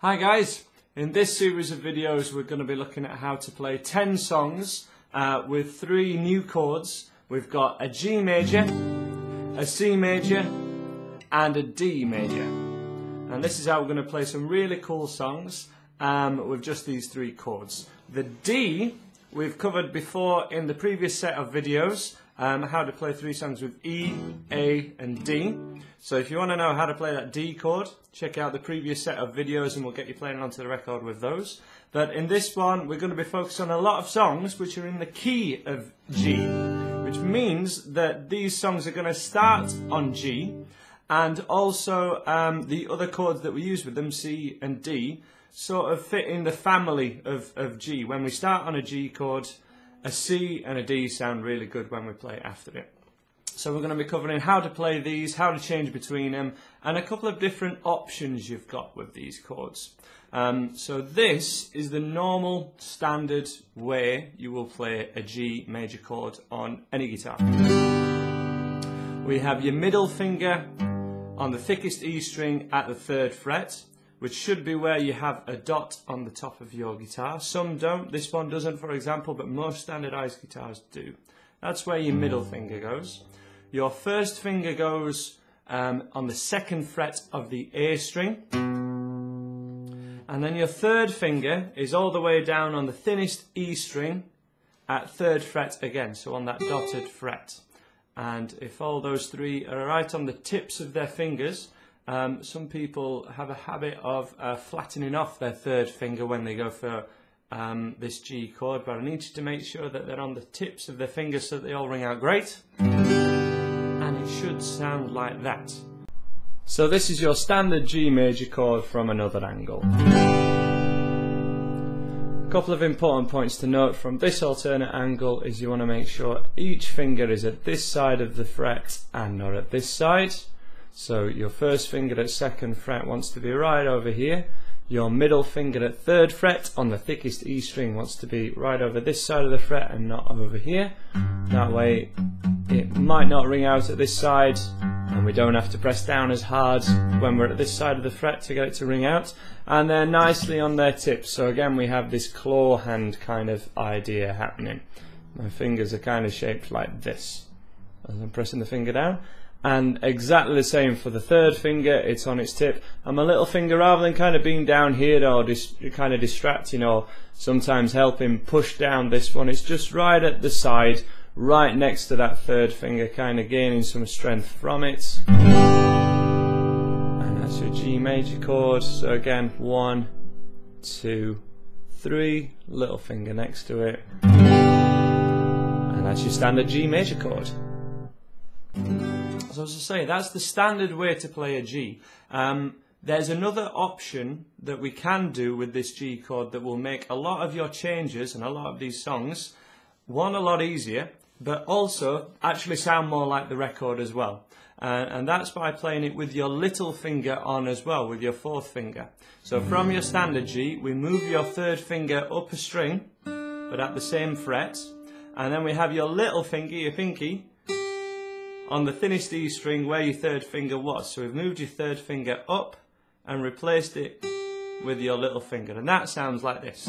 Hi guys, in this series of videos we're going to be looking at how to play 10 songs uh, with three new chords. We've got a G major, a C major and a D major. And this is how we're going to play some really cool songs um, with just these three chords. The D we've covered before in the previous set of videos um, how to play three songs with E, A and D. So if you want to know how to play that D chord, check out the previous set of videos and we'll get you playing onto the record with those. But in this one, we're going to be focused on a lot of songs which are in the key of G, which means that these songs are going to start on G and also um, the other chords that we use with them, C and D, sort of fit in the family of, of G. When we start on a G chord, a C and a D sound really good when we play after it. So we're going to be covering how to play these, how to change between them, and a couple of different options you've got with these chords. Um, so this is the normal standard way you will play a G major chord on any guitar. We have your middle finger on the thickest E string at the third fret, which should be where you have a dot on the top of your guitar. Some don't, this one doesn't for example, but most standardized guitars do. That's where your middle finger goes. Your first finger goes um, on the second fret of the A string. And then your third finger is all the way down on the thinnest E string at third fret again, so on that dotted fret. And if all those three are right on the tips of their fingers, um, some people have a habit of uh, flattening off their third finger when they go for um, this G chord, but I need you to make sure that they're on the tips of their fingers so that they all ring out great. And it should sound like that. So this is your standard G major chord from another angle. A couple of important points to note from this alternate angle is you want to make sure each finger is at this side of the fret and not at this side. So your first finger at second fret wants to be right over here. Your middle finger at third fret on the thickest E string wants to be right over this side of the fret and not over here. That way it might not ring out at this side and we don't have to press down as hard when we're at this side of the fret to get it to ring out. And they're nicely on their tips. So again we have this claw hand kind of idea happening. My fingers are kind of shaped like this as I'm pressing the finger down and exactly the same for the third finger it's on its tip. And my little finger rather than kind of being down here or kind of distracting or sometimes helping push down this one it's just right at the side right next to that third finger kind of gaining some strength from it. And that's your G major chord. So again one two three little finger next to it. And that's your standard G major chord so as I say, that's the standard way to play a G. Um, there's another option that we can do with this G chord that will make a lot of your changes and a lot of these songs, one, a lot easier, but also actually sound more like the record as well. Uh, and that's by playing it with your little finger on as well, with your fourth finger. So from your standard G, we move your third finger up a string, but at the same fret, and then we have your little finger, your pinky, on the thinnest E string where your third finger was. So we've moved your third finger up and replaced it with your little finger. And that sounds like this.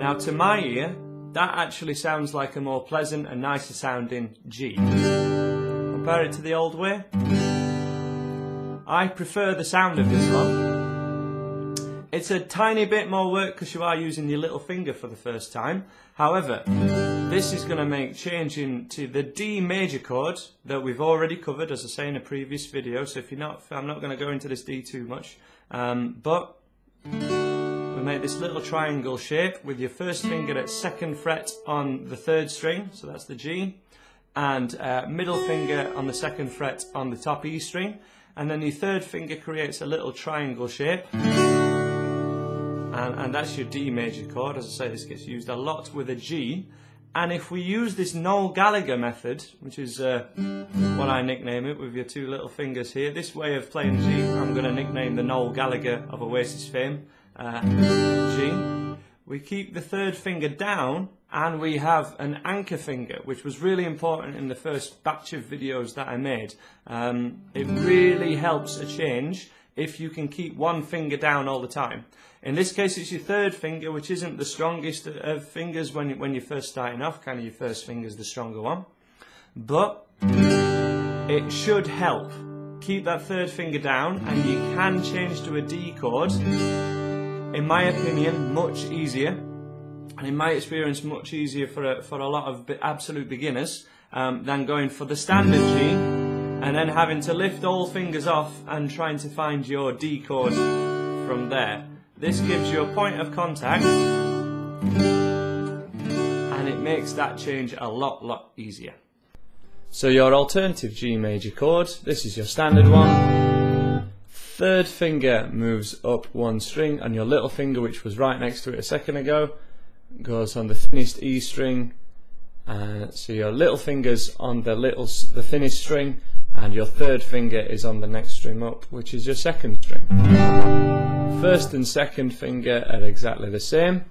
Now to my ear, that actually sounds like a more pleasant and nicer sounding G. Compare it to the old way. I prefer the sound of this one. It's a tiny bit more work because you are using your little finger for the first time. However, this is going to make changing to the D major chord that we've already covered, as I say in a previous video. So if you're not, I'm not going to go into this D too much. Um, but we make this little triangle shape with your first finger at second fret on the third string, so that's the G, and uh, middle finger on the second fret on the top E string, and then your third finger creates a little triangle shape and, and that's your D major chord. As I say, this gets used a lot with a G. And if we use this Noel Gallagher method, which is uh, what I nickname it with your two little fingers here, this way of playing G, I'm going to nickname the Noel Gallagher of Oasis fame, uh, G. We keep the third finger down and we have an anchor finger, which was really important in the first batch of videos that I made. Um, it really helps a change if you can keep one finger down all the time. In this case, it's your third finger, which isn't the strongest of fingers when, when you're first starting off. Kind of your first finger is the stronger one. But it should help. Keep that third finger down and you can change to a D chord. In my opinion, much easier. And in my experience, much easier for a, for a lot of absolute beginners um, than going for the standard G and then having to lift all fingers off and trying to find your D chord from there. This gives you a point of contact and it makes that change a lot, lot easier. So your alternative G major chord, this is your standard one. Third finger moves up one string and your little finger, which was right next to it a second ago, goes on the thinnest E string. Uh, so your little finger's on the little, the thinnest string and your third finger is on the next string up, which is your second string. First and second finger are exactly the same.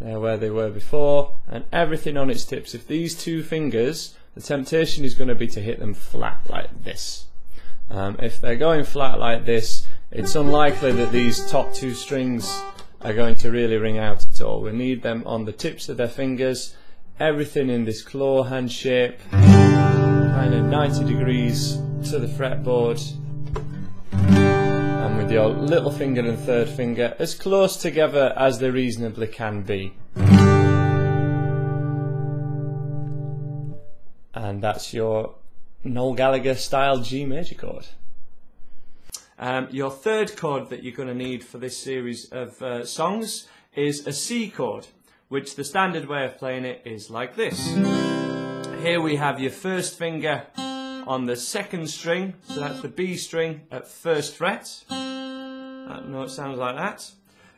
They're where they were before, and everything on its tips. If these two fingers the temptation is going to be to hit them flat like this. Um, if they're going flat like this, it's unlikely that these top two strings are going to really ring out at all. We need them on the tips of their fingers, everything in this claw hand shape, kind of 90 degrees to the fretboard, and with your little finger and third finger as close together as they reasonably can be. and that's your Noel Gallagher style G major chord. Um, your third chord that you're going to need for this series of uh, songs is a C chord, which the standard way of playing it is like this. Here we have your first finger on the second string, so that's the B string at first fret. That note sounds like that.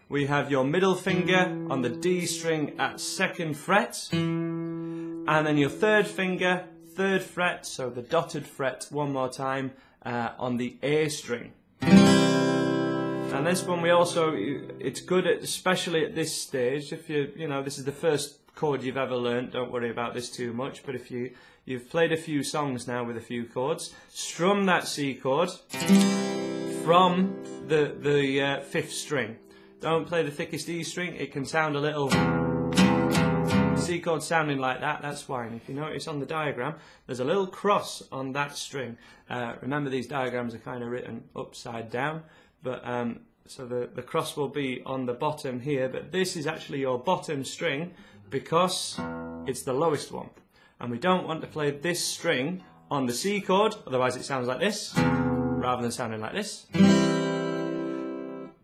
We have your middle finger on the D string at second fret, and then your third finger third fret, so the dotted fret one more time uh, on the A string. And this one we also, it's good at, especially at this stage, if you, you know, this is the first chord you've ever learnt, don't worry about this too much, but if you, you've played a few songs now with a few chords, strum that C chord from the, the uh, fifth string. Don't play the thickest E string, it can sound a little C chord sounding like that, that's fine. If you notice on the diagram, there's a little cross on that string. Uh, remember these diagrams are kind of written upside down, but um, so the, the cross will be on the bottom here, but this is actually your bottom string because it's the lowest one. And we don't want to play this string on the C chord, otherwise it sounds like this, rather than sounding like this.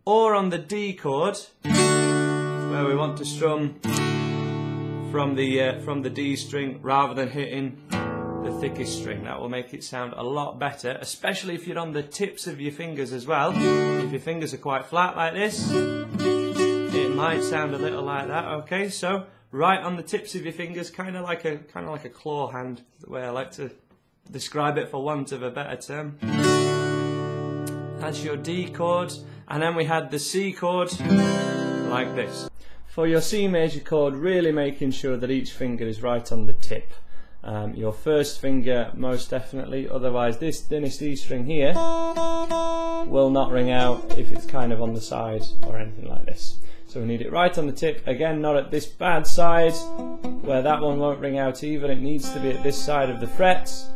Or on the D chord, where we want to strum from the uh, from the D string rather than hitting the thickest string. That will make it sound a lot better, especially if you're on the tips of your fingers as well. If your fingers are quite flat like this, it might sound a little like that. Okay, so right on the tips of your fingers, kind of like a kind of like a claw hand, the way I like to describe it for want of a better term. That's your D chord, and then we had the C chord like this for your C major chord, really making sure that each finger is right on the tip. Um, your first finger most definitely, otherwise this thinnest E string here will not ring out if it's kind of on the side or anything like this. So we need it right on the tip, again not at this bad side where that one won't ring out either, it needs to be at this side of the frets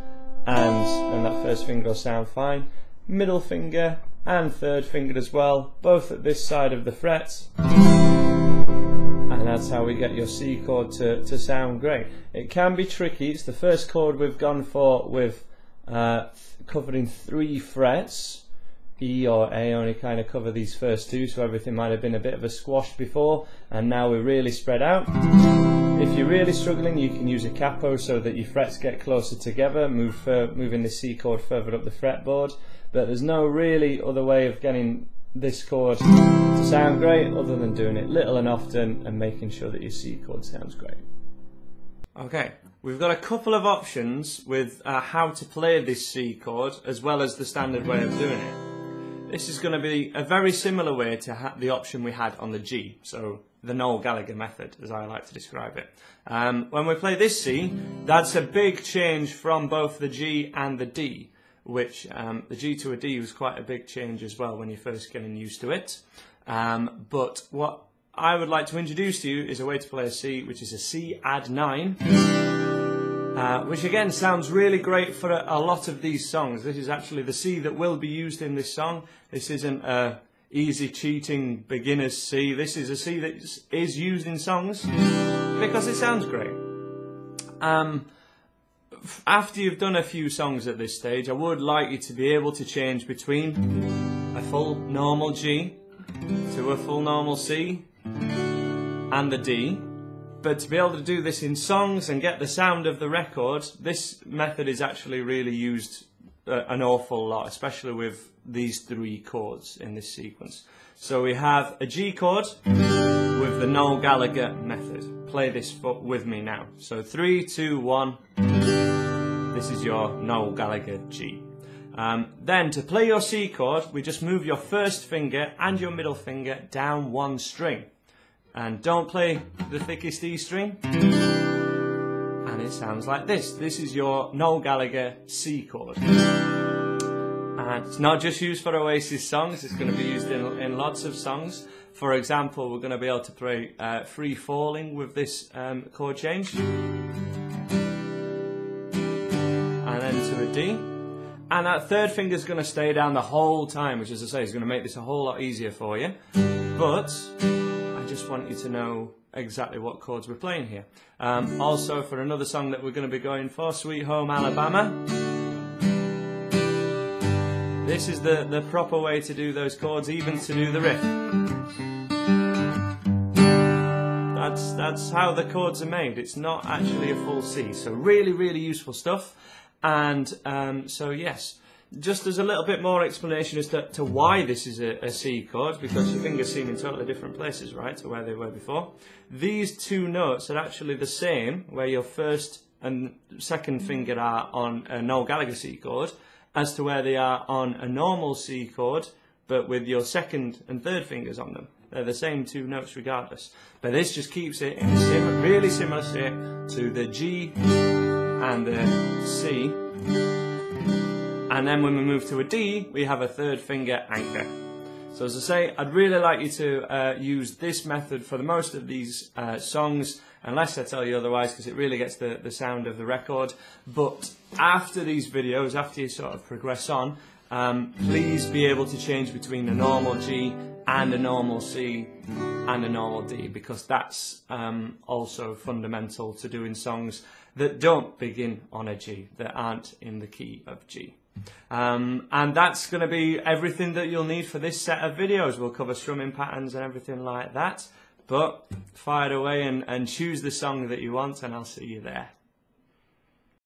and then that first finger will sound fine. Middle finger and third finger as well, both at this side of the frets that's how we get your C chord to, to sound great. It can be tricky, it's the first chord we've gone for with uh, covering three frets. E or A only kind of cover these first two, so everything might have been a bit of a squash before, and now we're really spread out. If you're really struggling, you can use a capo so that your frets get closer together, move uh, moving the C chord further up the fretboard, but there's no really other way of getting this chord to sound great other than doing it little and often and making sure that your C chord sounds great. Okay, we've got a couple of options with uh, how to play this C chord as well as the standard way of doing it. This is going to be a very similar way to the option we had on the G, so the Noel Gallagher method as I like to describe it. Um, when we play this C, that's a big change from both the G and the D. which um, the G to a D was quite a big change as well when you're first getting used to it. Um, but what I would like to introduce to you is a way to play a C, which is a C add 9. Uh, which again sounds really great for a, a, lot of these songs. This is actually the C that will be used in this song. This isn't a easy cheating beginner's C. This is a C that is used in songs because it sounds great. Um, after you've done a few songs at this stage, I would like you to be able to change between a full normal G to a full normal C and the D. But to be able to do this in songs and get the sound of the record, this method is actually really used uh, an awful lot, especially with these three chords in this sequence. So we have a G chord with the Noel Gallagher method. Play this with me now. So three, two, one. This is your Noel Gallagher G. Um, then to play your C chord, we just move your first finger and your middle finger down one string. And don't play the thickest E string. And it sounds like this. This is your Noel Gallagher C chord. And it's not just used for Oasis songs, it's going to be used in, in lots of songs. For example, we're going to be able to play uh, Free Falling with this um, chord change. And then to a D. And that third finger is going to stay down the whole time, which, as I say, is going to make this a whole lot easier for you. But I just want you to know exactly what chords we're playing here. Um, also, for another song that we're going to be going for, Sweet Home Alabama. This is the, the proper way to do those chords, even to do the riff. That's, that's how the chords are made. It's not actually a full C. So really, really useful stuff. And um, so, yes, just as a little bit more explanation as to, to why this is a, a C chord, because your fingers seem in totally different places, right, to where they were before. These two notes are actually the same, where your first and second finger are on a Noel Gallagher C chord, as to where they are on a normal C chord, but with your second and third fingers on them. They're the same two notes regardless. But this just keeps it in a really similar state to the G and the C. And then when we move to a D, we have a third finger anchor. So as I say, I'd really like you to uh, use this method for the most of these uh, songs, unless I tell you otherwise, because it really gets the, the sound of the record. But after these videos, after you sort of progress on, um, please be able to change between a normal G and a normal C and a normal D, because that's um, also fundamental to doing songs that don't begin on a G, that aren't in the key of G. Um, and that's going to be everything that you'll need for this set of videos. We'll cover strumming patterns and everything like that. But fire away and, and choose the song that you want and I'll see you there.